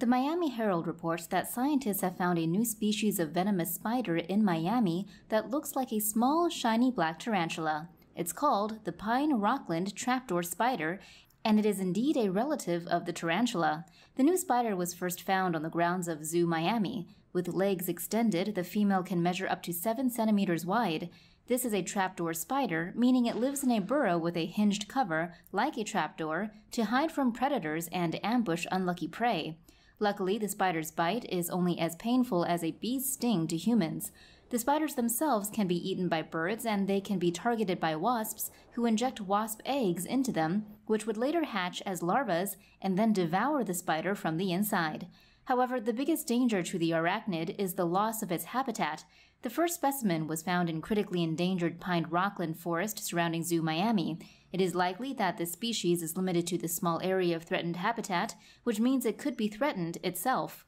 The Miami Herald reports that scientists have found a new species of venomous spider in Miami that looks like a small, shiny black tarantula. It's called the pine rockland trapdoor spider, and it is indeed a relative of the tarantula. The new spider was first found on the grounds of Zoo Miami. With legs extended, the female can measure up to 7 centimeters wide. This is a trapdoor spider, meaning it lives in a burrow with a hinged cover, like a trapdoor, to hide from predators and ambush unlucky prey. Luckily, the spider's bite is only as painful as a bee's sting to humans. The spiders themselves can be eaten by birds and they can be targeted by wasps who inject wasp eggs into them, which would later hatch as larvae and then devour the spider from the inside. However, the biggest danger to the arachnid is the loss of its habitat. The first specimen was found in critically endangered pine rockland forest surrounding Zoo Miami. It is likely that the species is limited to the small area of threatened habitat, which means it could be threatened itself.